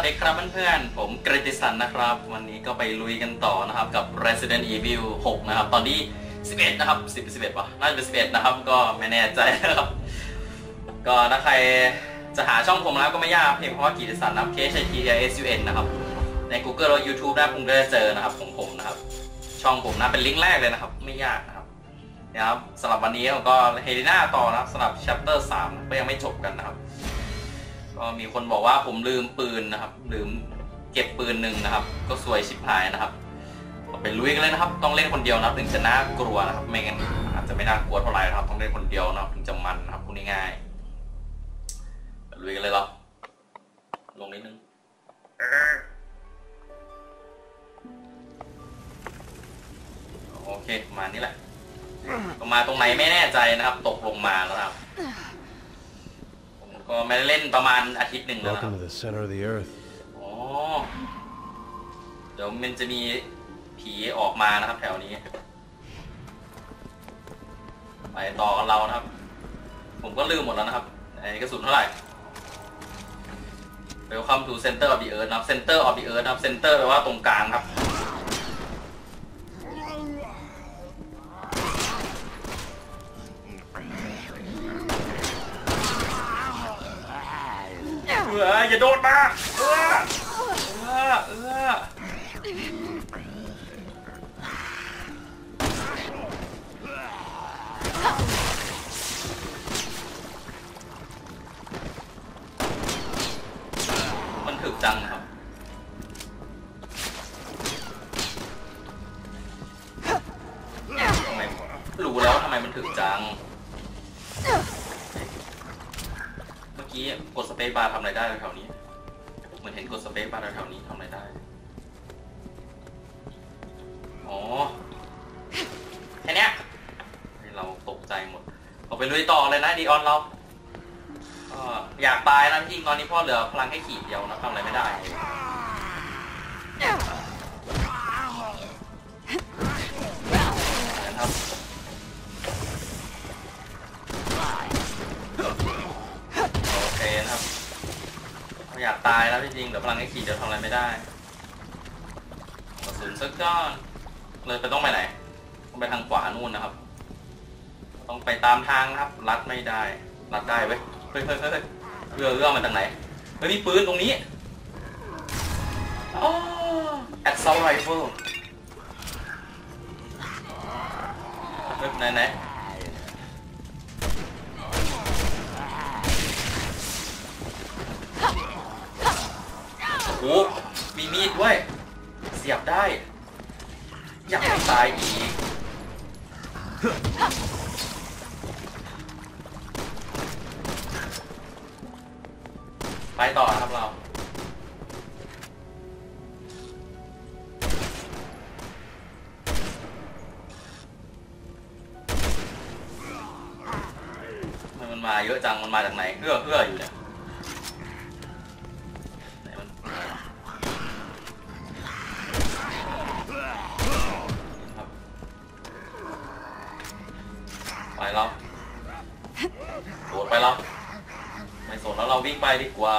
วัสดีครับเพื่อนๆ ผมกริติสันนะครับ วันนี้ก็ไปลุยกันต่อนะครับกับ Resident Evil 6 นะครับ ตอนนี้ 11 นะครับ 10 11วะน่าจะเป็น 11 นะครับ ก็ไม่แน่ใจนะครับ ก็ถ้าใครจะหาช่องผมนะครับก็ไม่ยากเพียงเพราะว่ากิติสันนะครับ KHTISUN นะครับ ใน Google และ YouTube ได้ผมก็จะเจอนะครับของผมนะครับ ช่องผมนะเป็นลิงก์แรกเลยนะครับ ไม่ยากนะครับนะครับสำหรับวันนี้ผมก็เฮลิน่าต่อนะครับสำหรับ chapter 3 ก็ยังไม่จบกันนะครับ ก็มีคนบอกว่าผมลืมปืนนะครับ ลืมเก็บปืนหนึ่งนะครับ ก็สวยชิบหายนะครับไปลุยกันเลยนะครับ ต้องเล่นคนเดียวนะครับ ถึงจะน่ากลัวนะครับ ไม่งั้นอาจจะไม่น่ากลัวเท่าไหร่นะครับ ต้องเล่นคนเดียวนะครับ ถึงจะมันนะครับพูดง่ายๆไปลุยกันเลยเหรอลงนิดนึงโอเคประมาณนี้แหละก็มาตรงไหนไม่แน่ใจนะครับ ตกลงมาแล้วนะครับ ก็ไม่ได้เล่นประมาณอาทิตย์หนึ่งแล้วนะครับ Welcome to the center of the earth. อ๋อเดี๋ยวมันจะมีผีออกมานะครับ แถวนี้ ไปต่อกันเรานะครับ ผมก็ลืมหมดแล้วนะครับไอ้กระสุนเท่าไหร่ Welcome to center of the earth นะครับ center of the earth นะครับ center แปลว่าตรงกลางครับ อออย่าโดดมาเออเออเออมันถึกจังครับทำไมรู้แล้วทำไมมันถึกจัง เมื่อ กี้กดสเปซบาร์ทำอะไรได้แถวๆนี้ เหมือนเห็นกดสเปซบาร์แถวๆนี้ทำอะไรได้ อ๋อ แค่นี้เราตกใจหมดเราไปลุยต่อเลยนะดีออนเราอยากตายนะจริงๆตอนนี้พ่อเหลือพลังแค่ขีดเดียวนะทำอะไรไม่ได้ อยากตายแล้วจริงๆเดี๋ยวพลังไอ้ขีดเดี๋ยวทำอะไรไม่ได้กระสุนสักก้อนเลยไปต้องไปไหนต้องไปทางขวานู่นนะครับ ต้องไปตามทางนะครับลัดไม่ได้ลัดได้เว้ยเฮ้ยเฮ้ยเฮ้ยเฮ้ยเอื้อเอื้อมาจากไหนเฮ้ยมีปืนตรงนี้อ๋อ assault rifle เฮ้ยไหนไหน โหมีมีดด้วย เสียบได้ อยากตายอีกไปต่อครับเรามมันมาเยอะจัง มันมาจากไหนเพื่อเพื่ออยู่เนี่ย ไปเราโดดไปเราไม่สนแล้วเราวิ่งไปดีกว่า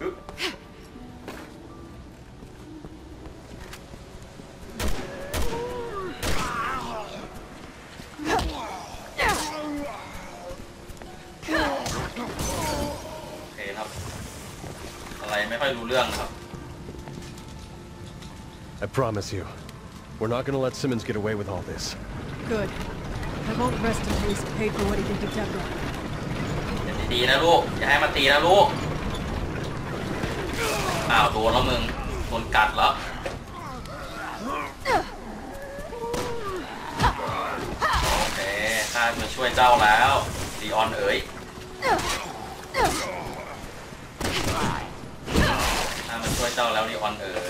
ฮึบโอเคครับ อะไรไม่ค่อยรู้เรื่องครับ I promise you, we're not gonna let Simmons get away with all this. Good. I won't rest until he's paid for what he did to Deborah. อย่าตีนะลูก อย่าให้มันตีนะลูก อ้าวโดนแล้วมึง โดนกัดแล้ว โอเคข้ามาช่วยเจ้าแล้วดีออนเอ๋ยข้ามาช่วยเจ้าแล้วดีออนเอ๋ย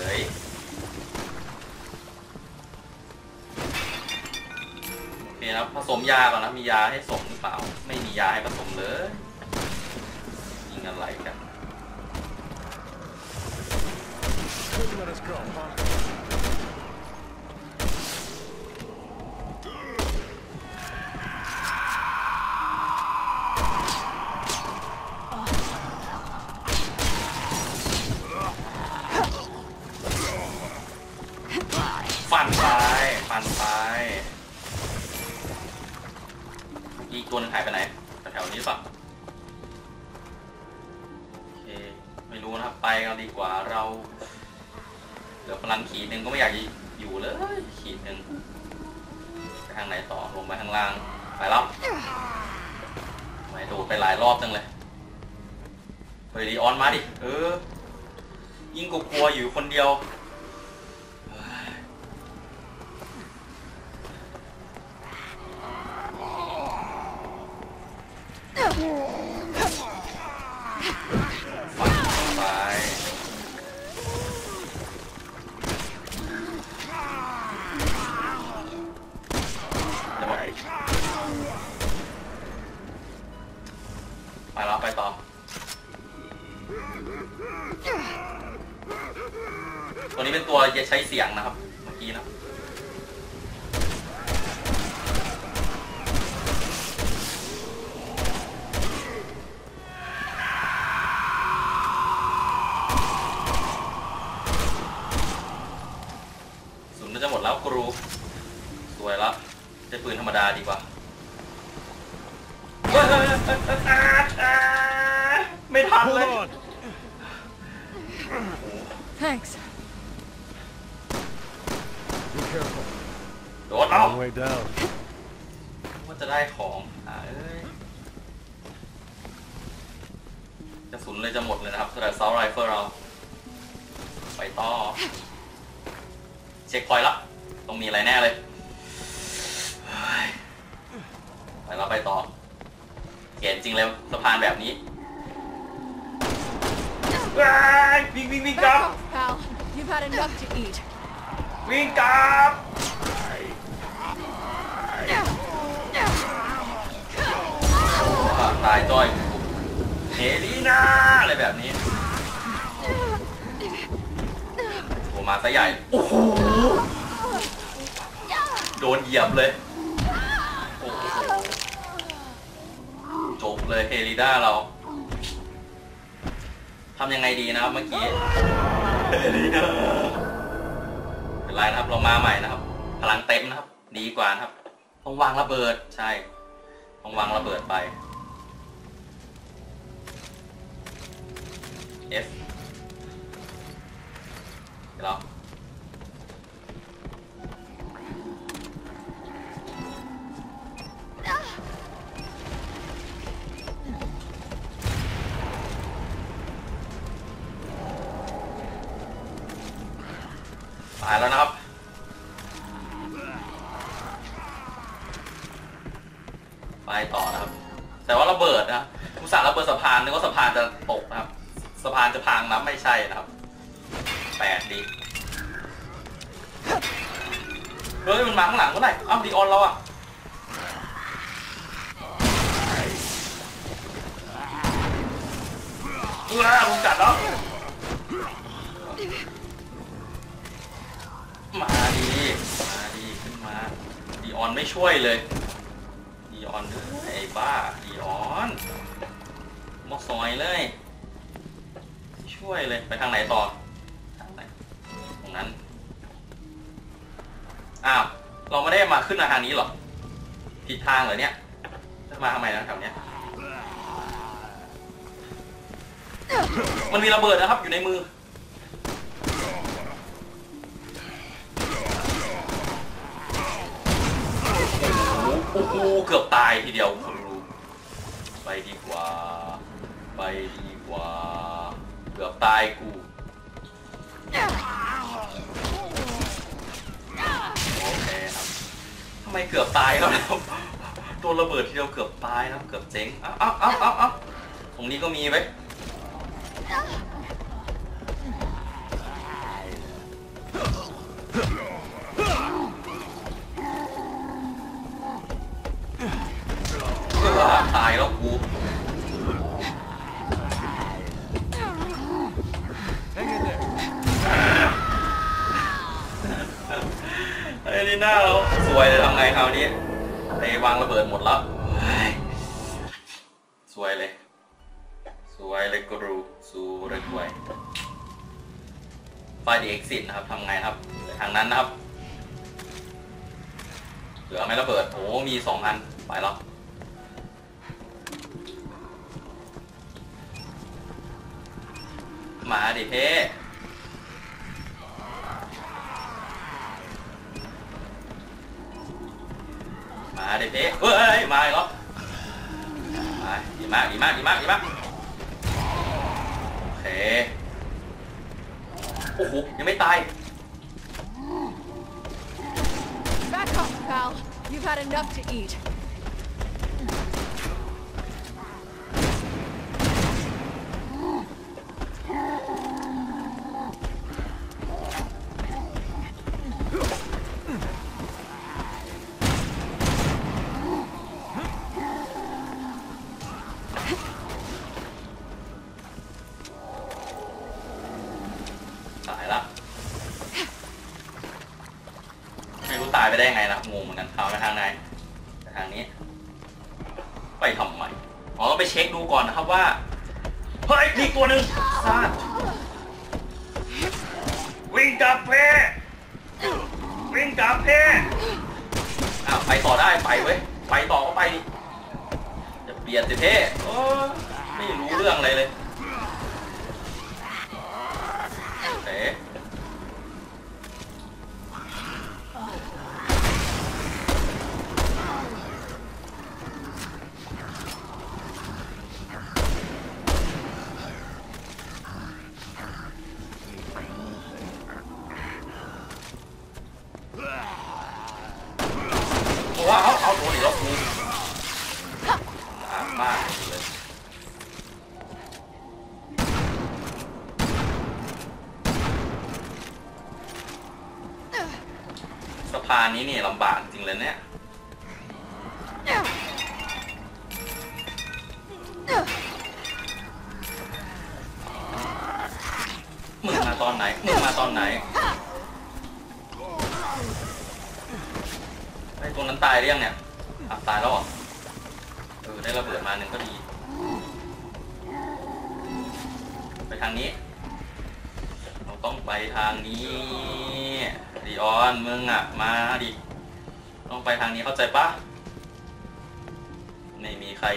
ยาก่อนนะมียาให้ส่ง ตัวหนึงหายไปไหนแถวนี้ป่ะโอเคไม่รู้นะครับ ไปกันดีกว่าเราเหลือพลังขีดหนึ่งก็ไม่อยากจะอยู่เลย ขีดหนึ่งไปทางไหนต่อลงไปข้างล่างไปแล้วไม่โดดไปหลายรอบจังเลยเฮ้ยลีออนมาดิเออ ยิ่งกลัวอยู่คนเดียว แล้วกรูสวยแล้วใช้ปืนธรรมดาดีกว่าเฮ้ยเฮ้ยเฮ้ยเฮ้ยอ่าอ่าไม่ทันเลย Hold on. Thanks. Be careful. โดนเอา Long way down. ว่าจะได้ของอ่าเอ้ยกระสุนเลยจะหมดเลยนะครับสำหรับซอลไรเฟิลเรา ไปต่อ เช็คพอยต์ละ ต้องมีอะไรแน่เลยเฮ้ยไปแล้วไปต่อเขียนจริงเลยสะพานแบบนี้ว้ายวิ่งวิ่งวิ่งกลับ Back off, pal. You've had enough to eat. วิ่งกลับอ่าตายจ้อยเฮลีนาอะไรแบบนี้โหมาซะใหญ่ โอ้โห โดนเหยียบเลยโอ้โหจบเลยเฮลิด้าเราทำยังไงดีนะครับเมื่อกี้เฮลิด้าเป็นไรนะครับเรามาใหม่นะครับ พลังเต็มนะครับดีกว่านะครับต้องวางระเบิดใช่ต้องวางระเบิดไป F เดี๋ยวาตายแล้วนะครับ อ้าว เราไม่ได้มาขึ้นมาทางนี้หรอ ผิดทางเหรอเนี่ย จะมาทำไมนะแถวเนี้ย มันมีระเบิดนะครับอยู่ในมือ โอ้โหเกือบตายทีเดียวคุณรู้ไปดีกว่า ไปดีกว่า เกือบตายกู ไมเกือบตายแล้วนะครับโดนระเบิดทีเดียวเกือบตายนะครับเกือบเจ๊งเอ้าเอ้าเอ้าเอ้าเอ้าตรงนี้ก็มีไว้ยเออตายแล้วกูไอ้นี่หน้าเรา ซวยเลยทำไงคราวนี้เลวางระเบิดหมดแล้วสวยเลย สวยเลยกรูสูเลยกวยไฟดีเอ็กซิสนะครับทำไงครับทางนั้นนะครับ เหลือไม่ระเบิด โอ้ มีสองอัน ไปแล้วมาดิเพาเดิเพ่เฮ้ยมาอีกแล้วมาดีมากดีมากดีมากดีมากโอเคโอ้โหยังไม่ตาย Back off, pal. You've had enough to eat. จะเปลี่ยนสิเท่โอ้ไม่รู้เรื่องอะไรเลยเอ๊ะ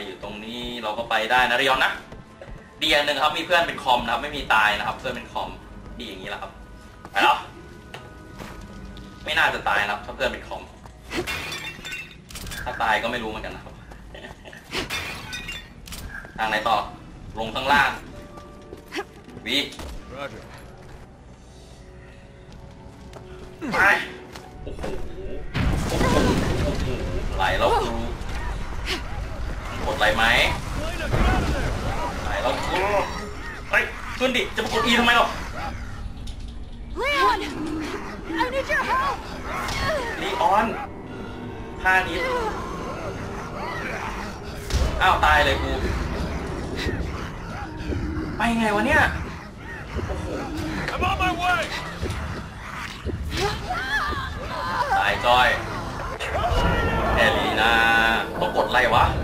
อยู่ตรงนี้เราก็ไปได้นะดีออนนะดีอย่างหนึ่งครับมีเพื่อนเป็นคอมนะครับ ไม่มีตายนะครับ เพื่อนเป็นคอมดีอย่างนี้แหละครับไปแล้วไม่น่าจะตายนะครับ ถ้าเพื่อนเป็นคอมถ้าตายก็ไม่รู้เหมือนกันนะครับ ทางไหนต่อลงข้างล่างวี Roger. ไปโอ้โหโอ้โหโอ้โหไหลแล้วกู กดไหลไหมไหลแล้วกูเฮ้ยขึ้นดิ จะมากดอีทำไมหรอ Leon! I need your help! ลีออนท่านี้อ้าวตายเลยกู ไปไงวะเนี่ย I'm on my way! ตายจ้อยแอลีนาต้องกดอะไรวะจะรู้ไหมเนี่ย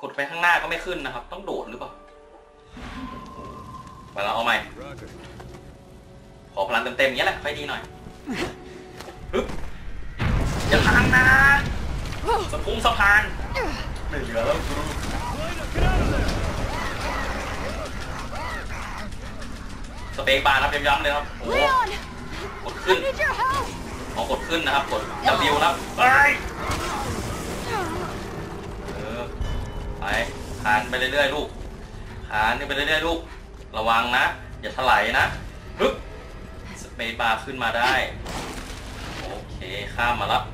กดกดไปข้างหน้าก็ไม่ขึ้นนะครับ ต้องโดดหรือเปล่าไปแล้วเอาใหม่ Roger. ขอพลังเต็มๆอย่างนี้ยแหละค่อยดีหน่อยปึ๊บอย่าทางนะสะพุงสะพานไม่เหลือแล้วกูสเปกบาร์ครับย้ำๆเลยครับโอ้โห Leon! กดขึ้น I need your help! ขอกดขึ้นนะครับกด W แล้วไป คานไปเรื่อยๆลูกคานไปเรื่อยๆลูก ระวังนะ อย่าถลายนะปึ๊บสเปซบาร์ขึ้นมาได้ โอเค ข้ามมาแล้ว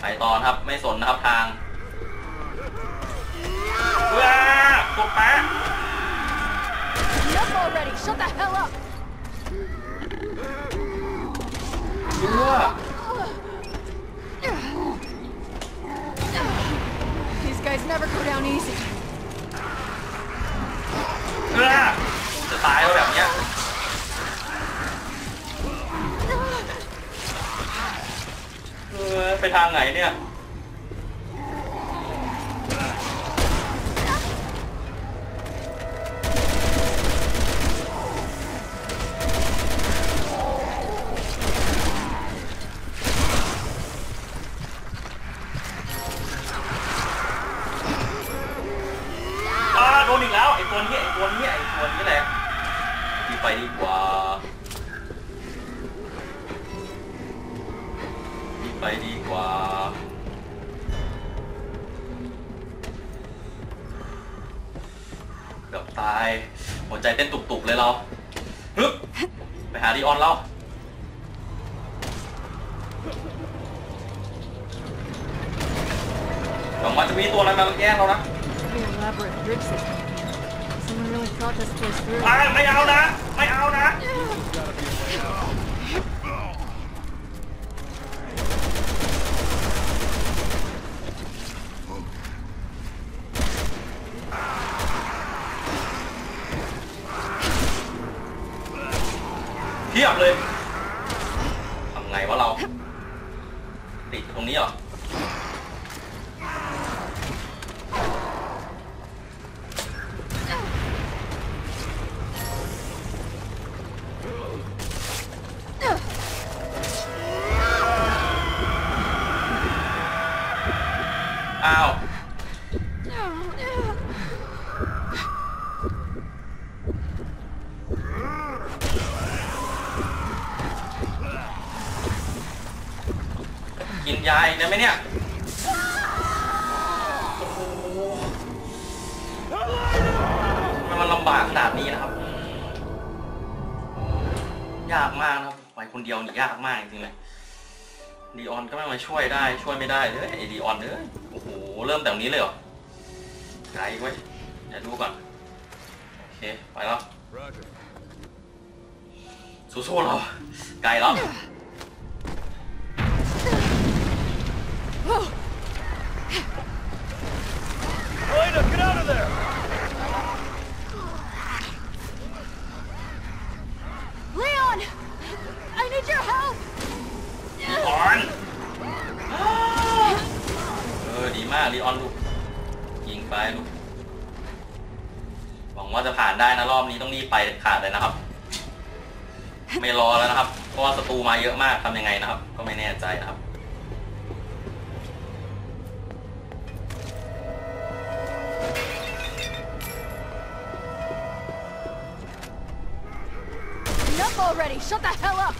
ไปต่อนะครับ ไม่สนนะครับทางว้ากดแป๊ะ Enough already! Shut the hell up! เพื่อ These guys never go down easy. เพื่อจะตายแล้วแบบเนี้ย เออไปทางไหนเนี่ย อ้าวกินยาอีกได้ไหมเนี่ยทำไมมันลำบากขนาดนี้นะครับ ยากมากนะครับไปคนเดียวนี่ยากมากจริงๆเลยดีออนก็ไม่มาช่วยได้ ช่วยไม่ได้เลยไอ้ดีออนเอ้ยโอ้โห เริ่มแต่งนี้เลยเหรอไกลไว้ยเดี๋ยวดูก่อน โอเค ไปแล้ว สู้ๆเราไกลแล้ว Elena, get out of there! Leon! I need your help! ลีออน เออ ดีมาก ลีออนลูก ยิงไปลูก หวังว่าจะผ่านได้นะรอบนี้ต้องรีบไปขาดเลยนะครับ ไม่รอแล้วนะครับ เพราะว่าศัตรูมาเยอะมากทำยังไงนะครับ ก็ไม่แน่ใจนะครับ Enough already! Shut the hell up!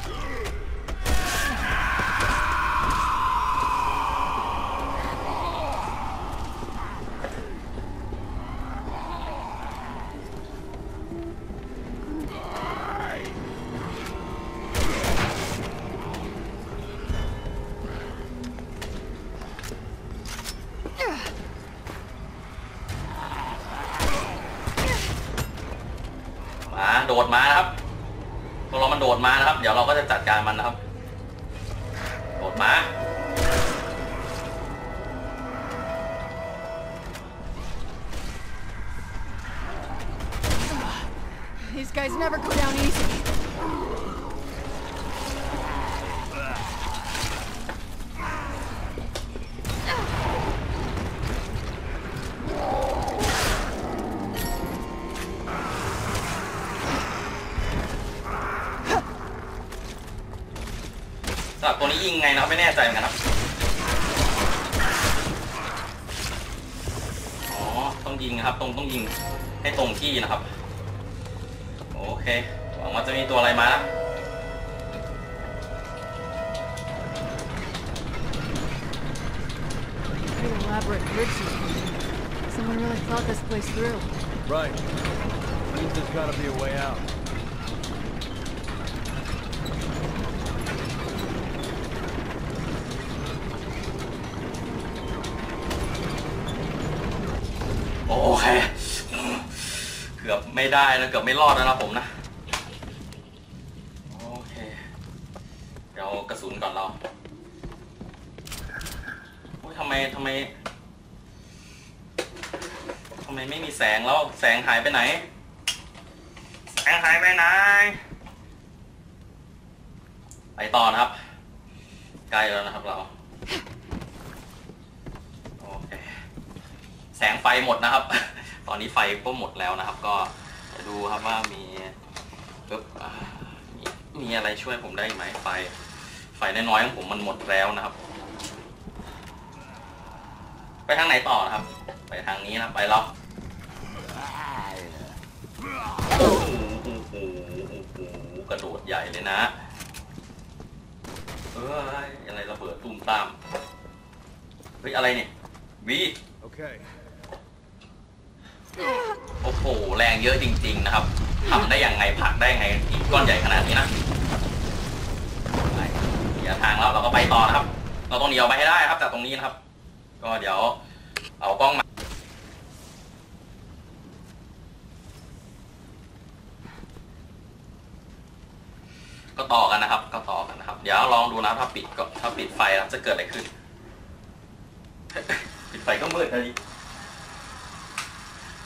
ดี๋ยวเราก็จะจัดการมันนะครับ ต้องยิงนะครับ ตรงต้องยิงให้ตรงที่นะครับ โอเค หวังว่าจะมีตัวอะไรมานะ Very elaborate bridge system here. Someone really thought this place through. Right. Means there's gotta be a way out. โอเค เกือบ ไม่ได้แล้วเกือบไม่รอดแล้วนะผมนะ โอเค เดี๋ยวกระสุนก่อนเราโอ้ยทำไมทำไมทำไมไม่มีแสงแล้ว แสงหายไปไหน ใหญ่เลยนะ เอ้ยอะไรระเบิดตุ้มตาม เฮ้ย อะไรเนี่ยวี Okay. โอ้โห แรงเยอะจริง ๆ นะครับทำได้ยังไงผลักได้ยังไงอีกก้อนใหญ่ขนาดนี้นะไปเดี๋ยวทางแล้วเราก็ไปต่อนะครับ เราต้องหนีออกไปให้ได้ครับจากตรงนี้นะครับ ก็เดี๋ยวเอากล้องมา ก็ต่อกันนะครับ ก็ต่อกันนะครับ เดี๋ยวลองดูนะถ้าปิดก็ถ้าปิดไฟแล้ว จะเกิดอะไรขึ้น ปิดไฟก็มืดเลย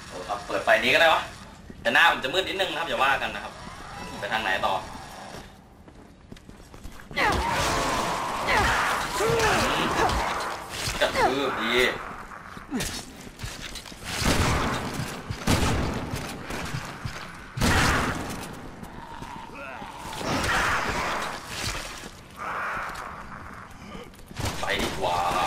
โอ้ครับเปิดไฟนี้ก็ได้วะแต่หน้าผมจะมืดนิดนึงนะครับอย่าว่ากันนะครับ ไปทางไหนต่อกระทืบดีไปดีกว่า มั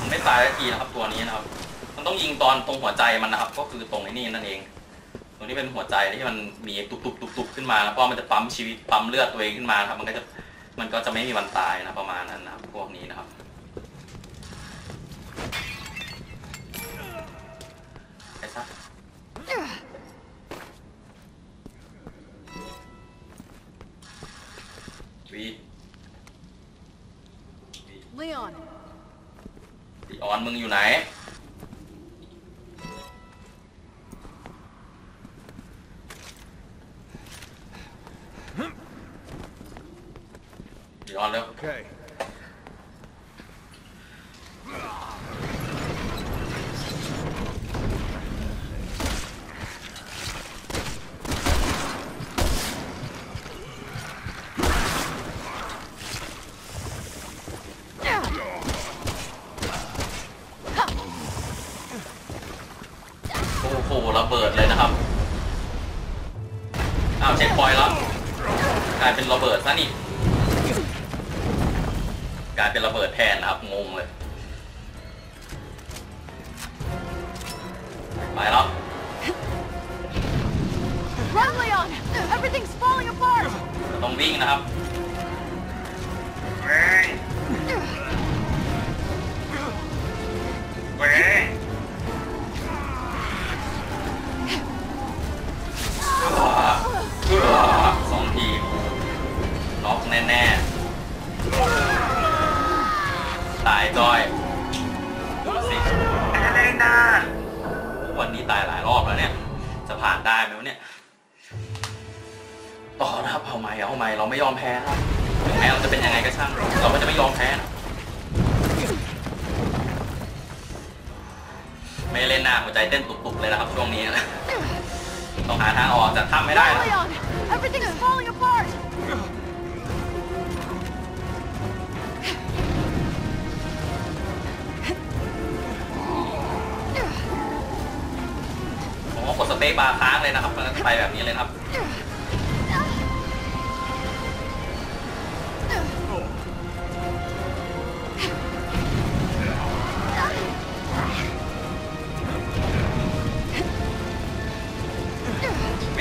น ไม่ตายสักทีนะครับตัวนี้นะครับ มันต้องยิงตอนตรงหัวใจมันนะครับ ก็คือตรงไอ้นี่นั่นเอง ตรงนี้เป็นหัวใจที่มันมีตุบตุบตุบตุบขึ้นมาแล้วก็มันจะปั๊มชีวิตปั๊มเลือดตัวเองขึ้นมาครับ มันก็จะมันก็จะไม่มีวันตายนะประมาณนั้นนะครับพวกนี้นะครับไปซะวี Leon, ดอนมึงอยู่ไหนดีออนเร็ว Okay. วิ่งนะครับ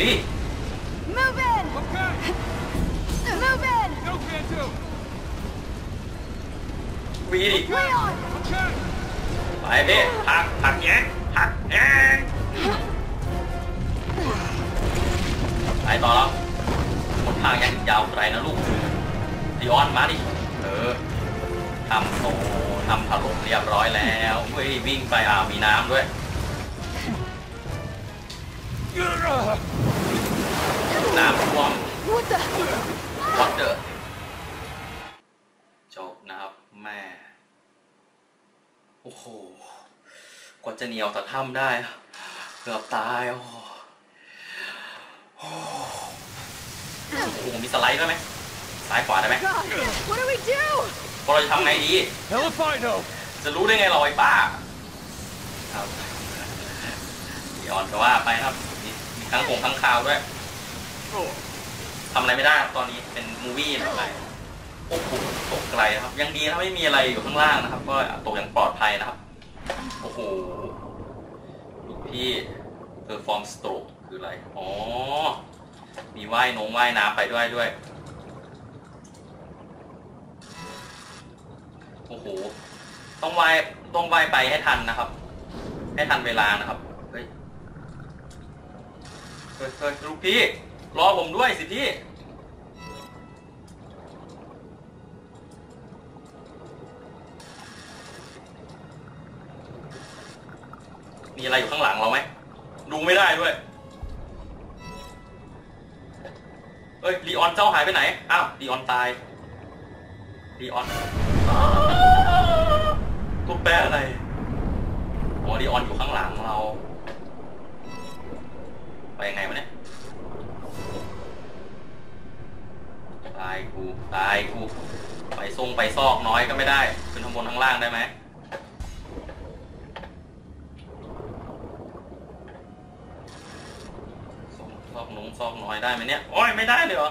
วี Move in! Okay. Move in! No can do. วีดิ Leon! Okay. ไปพี่หักหักแยงหักแยงไปต่อแล้วหมดทางยังอีกยาวไกลนะลูกดิออนมาดิเออทำโตทำถล่มเรียบร้อยแล้วเฮ้ยวิ่งไปอ่าวมีน้ำด้วย น้ำท่วม What the? วอเตอร์จบนะครับแม่ โอ้โห กว่าจะเหนียวจากถ้ำได้ เกือบตาย โอ้โหโอ้โหมีสไลด์ด้วยไหมซ้ายขวาได้ไหม God! What do we do? พวกเราจะทำไงดี Hell if I know. จะรู้ได้ไงเราไอ้บ้าครับเดี๋ยวอ่อนก็ว่าไปครับ มีมีครั้งคงครั้งคราวด้วย ทำอะไรไม่ได้ครับตอนนี้เป็น movie แบบไหนโอ้โหตกไกลนะครับ ยังดีนะไม่มีอะไรอยู่ข้างล่างนะครับ ก็ตกอย่างปลอดภัยนะครับ โอ้โหพี่ perform stroke คืออะไร อ๋อ มีว่ายนงว่ายน้ำไปด้วยด้วย โอ้โห ต้องว่ายต้องว่ายไปให้ทันนะครับ ให้ทันเวลานะครับ เฮ้ย เฮ้ยเฮ้ยลูกพี่ รอผมด้วยสิพี่ มีอะไรอยู่ข้างหลังเราไหม ดูไม่ได้ด้วย เอ้ยลีออนเจ้าหายไปไหน อ้าวลีออนตายลีออนตัวแปรอะไรโอ้ลีออนอยู่ข้างหลังเรา ไปยังไงวะเนี่ย ตายกูตายกูไปทรงไปซอกน้อยก็ไม่ได้ขึ้นข้างบนข้างล่างได้ไหมซอกนุ้งซอกน้อยได้ไหมเนี่ยโอ้ยไม่ได้เลยเหรอ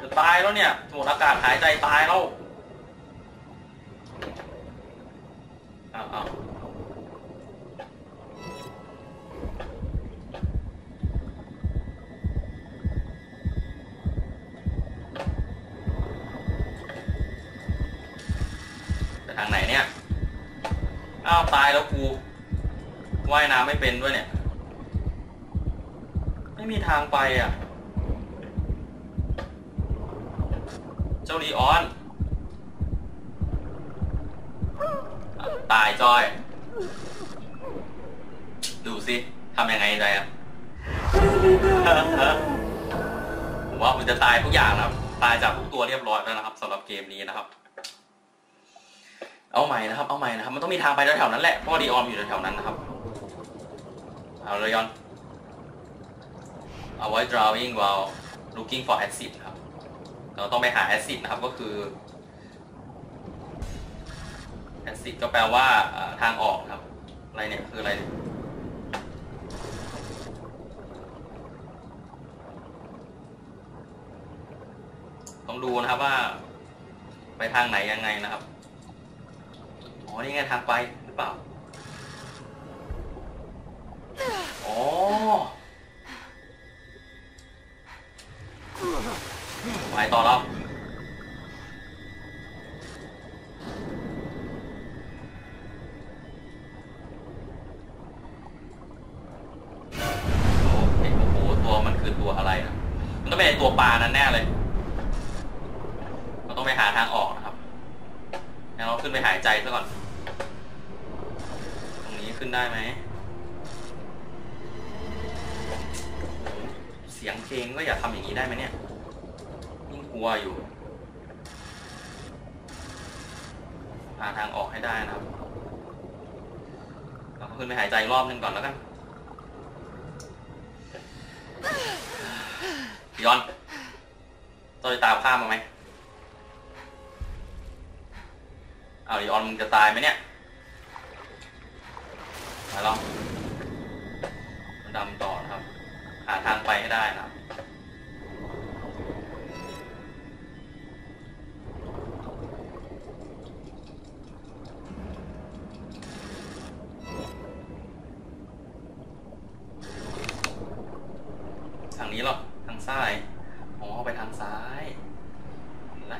จะตายแล้วเนี่ยหมดอากาศหายใจตายแล้วอ้าว ตายแล้วกูว่ายน้ำไม่เป็นด้วยเนี่ย ไม่มีทางไปอะ เจ้าลีออน ตายจอย ดูสิทำยังไงใจอะผมว่ามันจะตายทุกอย่างนะครับ ตายจากทุกตัวเรียบร้อยแล้วนะครับสำหรับเกมนี้นะครับ เอาใหม่นะครับเอาใหม่นะครับ มันต้องมีทางไปแถวๆนั้นแหละเพราะว่าดีออนอยู่แถวๆนั้นนะครับ เอาเลยยอน avoid drawing while looking for acid ครับ เราต้องไปหา acid นะครับก็คือ acid ก็แปลว่าทางออกครับ อะไรเนี่ยคืออะไรต้องดูนะครับว่า ไปทางไหนยังไงนะครับ นี่ไงทางไปหรือเปล่าอ๋อไปต่อแล้ว อบหนึ่งก่อนแล้วกัน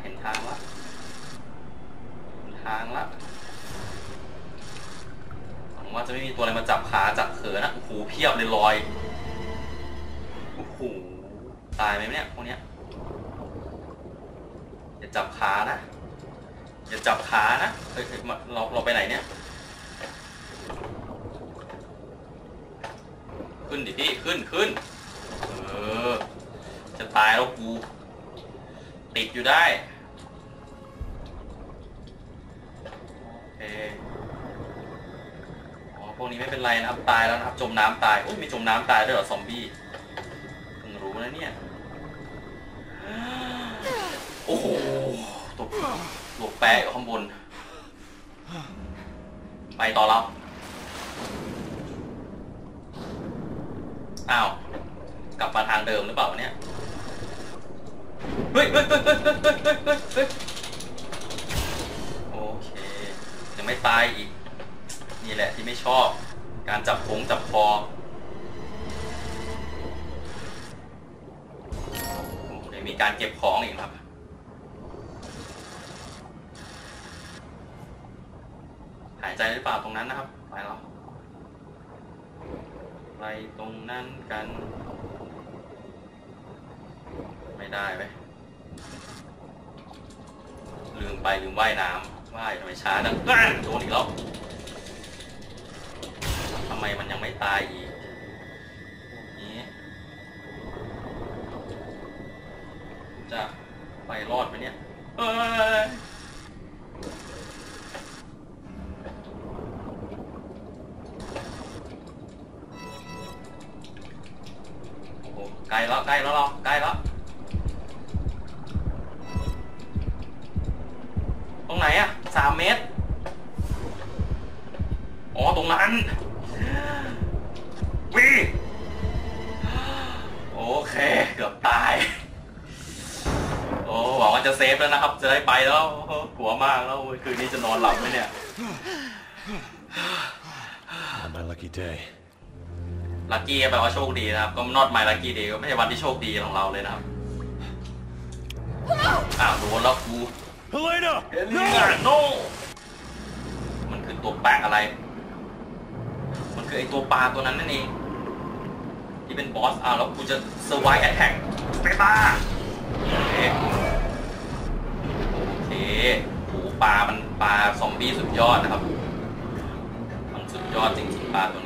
เห็นทางละเห็นทางละหวังว่าจะไม่มีตัวอะไรมาจับขาจับเขินนะโอ้โหเพียบเลยลอยโอ้โหตายไหมเนี่ยพวกเนี้ยอย่าจับขานะอย่าจับขานะเฮ้ยเฮ้ยมาเราเราไปไหนเนี่ยขึ้นดิพี่ขึ้นขึ้นเออจะตายแล้วกู ติดอยู่ได้ โอเค อ๋อ พวกนี้ไม่เป็นไรนะครับ ตายแล้วนะครับ จมน้ำตาย โอ้ยมีจมน้ำตายด้วยเหรอ ซอมบี้ เพิ่งรู้นะเนี่ย โอ้โหตัวตัวแปะอยู่ข้างบน ไปต่อแล้ว อ้าว กลับมาทางเดิมหรือเปล่าเนี่ย ฮ้ยเฮ้ยเฮ้ยเฮ้ยเฮ้ยโอเค ยังไม่ตายอีก นี่แหละที่ไม่ชอบ การจับผงจับคอโอเคมีการเก็บของอีกครับหายใจหรือเปล่าตรงนั้นนะครับไปแล้วไปตรงนั้นกัน ไม่ได้ไหม ลืมไปลืมว่ายน้ำว่ายทำไมช้าจังโดนอีกแล้วทำไมมันยังไม่ตายอีก แปลว่าโชคดีนะครับ ก็ not my lucky day ก็ไม่ใช่วันที่โชคดีของเราเลยนะครับอ้าวโดนแล้วกู Helena! เอลิงาโนมันคือตัวแปลกอะไร มันคือไอตัวปลาตัวนั้นนั่นเองที่เป็นบอสอ้าวแล้วกูจะเซอร์ไวแอทแทกไปบ้าโอเคโอเคโอ้ปลามันปลาซอมบี้สุดยอดนะครับ มันสุดยอดจริงๆปลาตัวนี้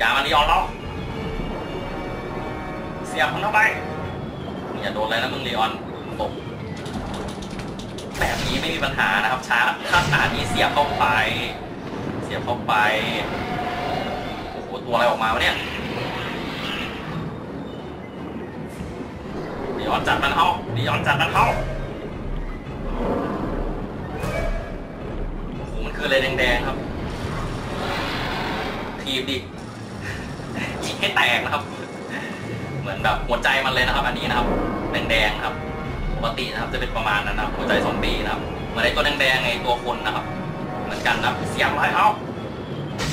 จัดกามันนี่ออนแล้วเสียบมันเข้าไปอย่าโดนอะไรนะมึงลีออนตกแบบนี้ไม่มีปัญหานะครับช้าถ้าขนาดนี้เสียบเข้าไป เสียบเข้าไปโอ้โหตัวอะไรออกมาวะเนี่ยลีออนจัดมันเข้าลีออนจัดมันเข้าโอ้โหมันคืออะไรแดงๆครับทีบดิ ให้แตกนะครับ เหมือนแบบหัวใจมันเลยนะครับ อันนี้นะครับแดงๆครับปกตินะครับจะเป็นประมาณนั้นนะหัวใจซอมบี้นะครับเหมือนไอ้ตัวแดงๆไอ้ตัวคนนะครับ เหมือนกันนะเสียบไปเอา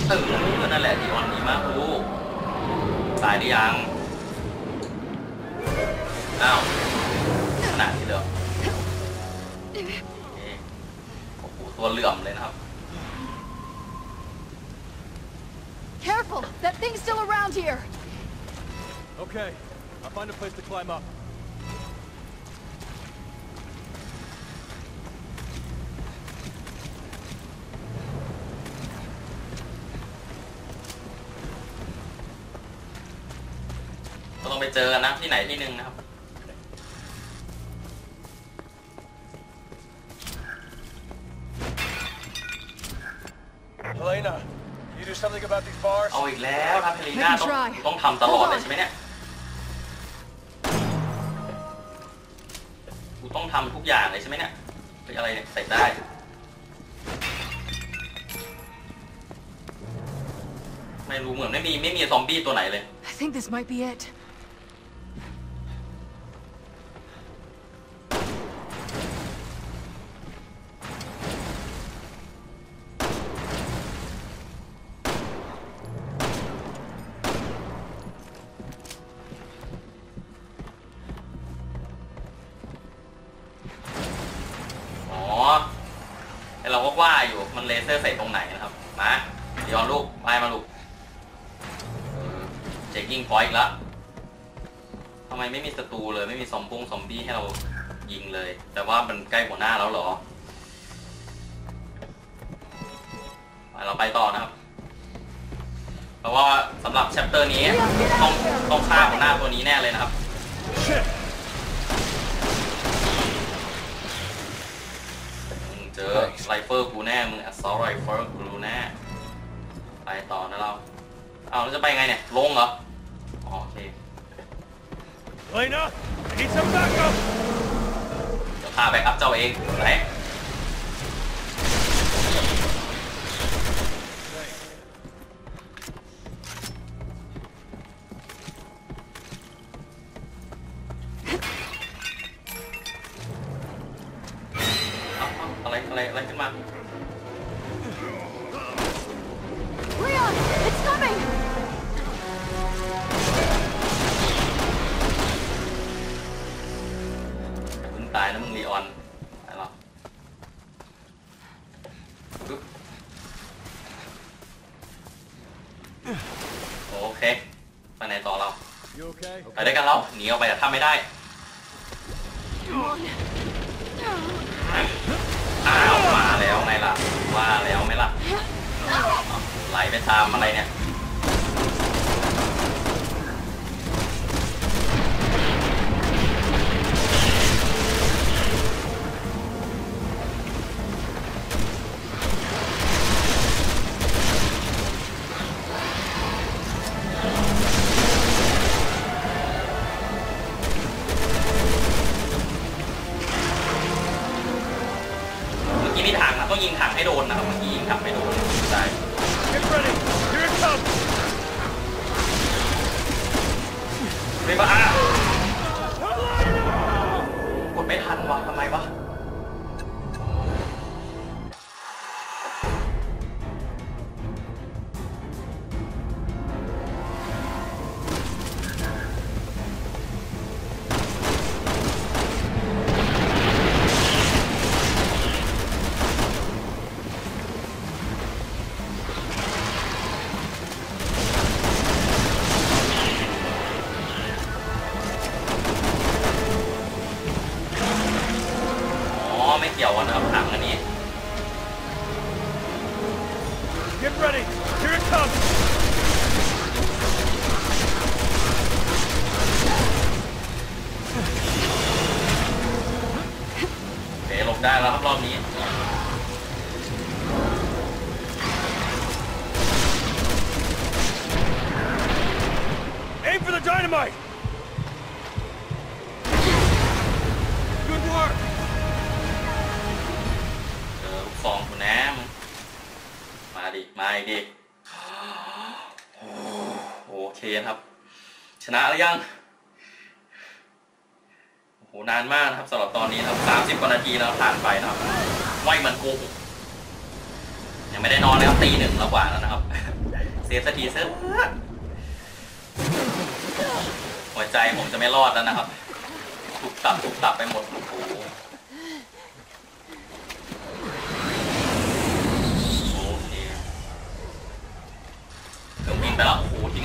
เออนั่นแหละดีออนดีมากลูกตายหรือยังอ้าวขนาดที่เดิมโอเคโอ้โหตัวเหลื่อมเลยนะครับ That thing's still around here! Okay, I'll find a place to climb up. ก็ต้องไปเจอกันนะที่ไหนที่หนึ่งนะครับ เอาอีกแล้วครับเฮลิน่า Let me ต้อง try. ต้องทำตลอดเลยใช่ไหมเนี่ยกูต้องทำทุกอย่างเลยใช่ไหมเนี่ยเป็นอะไรเนี่ยใส่ได้ไม่รู้เหมือนไม่มีไม่มีซอมบี้ตัวไหนเลย I think this might be it. ว่าอยู่มันเลเซอร์ใส่ตรงไหนนะครับ มาเดี๋ยวลูกไปมาลูกเจ็คยิงพอยอีกแล้วทำไมไม่มีศัตรูเลยไม่มีซอมบุ้งซอมบี้ให้เรายิงเลย แต่ว่ามันใกล้หัวหน้าแล้วเหรอเราไปต่อนะครับเพราะว่าสำหรับแชปเตอร์นี้ต้องต้องฆ่าหัวหน้าตัวนี้แน่เลยนะครับ Shit! มึง เจอ rifle กูแน่มึง assault rifle กูรู้แน่ไปต่อนะเราเอาแล้วจะไปไงเนี่ย ลงเหรออ๋อโอเค Helena, I need some backup! เดี๋ยวพาไปอัพเจ้าเองไหนเอาเอาอะ โอเคไปไหนต่อเรา You okay? ไปด้วยกันเราหนีออกไปแต่ถ้าไม่ได้ Come on. อ้าวมาแล้วไงล่ะว่าแล้วไหมล่ะอ้าวไหลไปตามอะไรเนี่ย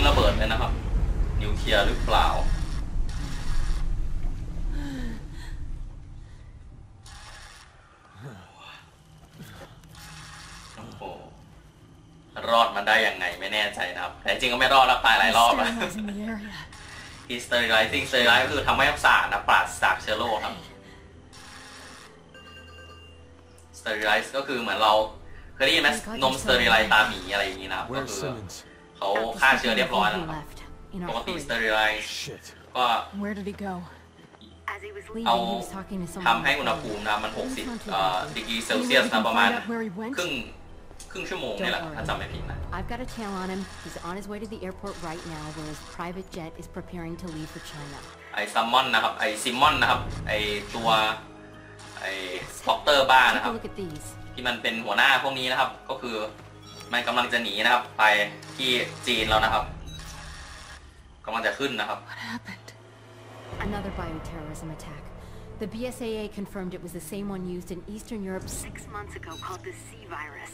งระเบิดเลยนะครับนิวเคลียร์หรือเปล่าโอ้โหรอดมาได้ยังไงไม่แน่ใจนะครับ แต่จริงก็ไม่รอดแล้วตายหลายรอบแล้ว Sterilizing the area. h ี sterilize ซิ่งสเตอร์ไลก็คือทำให้สะอาดนะปราศจากเชื้อโรคครับสเตอร์ไลก็คือเหมือนเราเคยได้ยินไหมนมสเตอร์ไลตาหมีอะไรอย่างนี้นะครับก็ Where's คือ Simmons? เขา At the ฆ่าเชื้อ second เรียบร้อย he แล้วครับ left in ปก our ติ hurry. สเตอร์ไล Shit. ก็ Where did he go? As he was เอา Leaving, he was talking to ทำ someone. ให้อุณห on the ภูมิ phone. นะมัน 60เอ่อดีกรีเซลเซียสนะประมาณครึ่งครึ่งชั่วโมงนี่แหละถ้าจำไม่ผิดนะ I've got a tail on him. He's on his way to the airport right now, where his private jet is preparing to leave for China. ไอซัมมอนนะครับ ไอซิมมอนนะครับ ไอตัวไอสป็อกเตอร์บ้า นะครับ Take a look at these. ที่มันเป็นหัวหน้าพวกนี้นะครับ ก็คือ มันกำลังจะหนีนะครับ ไปที่จีนแล้วนะครับกำลังจะขึ้นนะครับ What happened? Another bioterrorism attack. The BSAA confirmed it was the same one used in Eastern Europe six months ago called the C virus.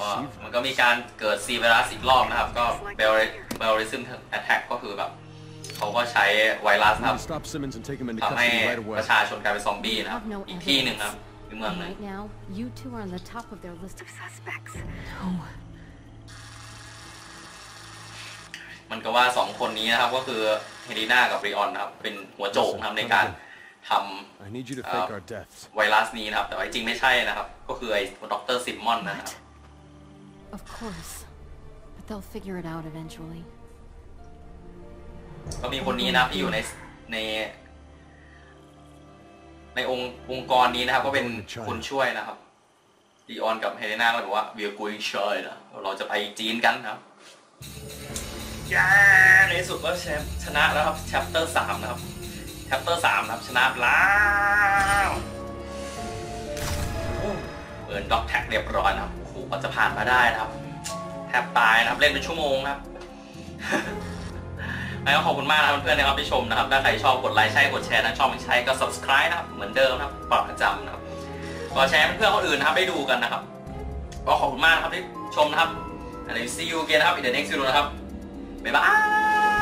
ก็มันก็มีการเกิด C virus อีกรอบนะครับ ก็ bio bioterrorism attack ก็คือแบบเขาก็ใช้ไวรัส We นะครับ need to stop Simmons and take him into ทำให้ custody right ป away. ระชาชนกลายเป็นซอมบี้ We นะครับ have no อีกที่หนึ่ง evidence. นะครับ อีกเมือง And หนึ่ง right now, you two are on the top of their list of Of suspects. No. มันก็ว่าสองคนนี้นะครับ ก็คือเฮลีน่ากับรีออนนะครับ เป็นหัวโจกนะครับในการท I need you to Uh, fake our deaths. ำไวรัสนี้นะครับ แต่ว่าจริงไม่ใช่นะครับ ก็คือไอ้ดรซิมมอนนะครับ Of course. But they'll figure it out eventually. ก็มีคนนี้นะครับที่อยู่ในใน ในองค์องค์กรนี้นะครับก็เป็นคนช่วยนะครับดีออนกับเฮเลนาก็บอกว่า we're going China เราจะไปจีนกันนะครับแย่ในที่สุดก็แชมป์ชนะแล้วครับ chapter สามนะครับ chapter สามนะครับชนะแล้วโอ้ earn dog tag เรียบร้อยนะครับโอ้โหกว่าจะผ่านมาได้นะครับ แทบตายนะครับเล่นเป็นชั่วโมงนะครับ แล้วก็ขอบคุณมากนะครับเพื่อนๆนะครับที่ชมนะครับถ้าใครชอบกดไลค์ใช่กดแชร์นะชอบไม่ใช่ก็ subscribe นะครับเหมือนเดิมนะครับปรับประจำนะครับก็แชร์ให้เพื่อนคนอื่นนะครับได้ดูกันนะครับก็ขอบคุณมากนะครับที่ชมนะครับ and I see you again นะครับ in the next video นะครับบ๊ายบาย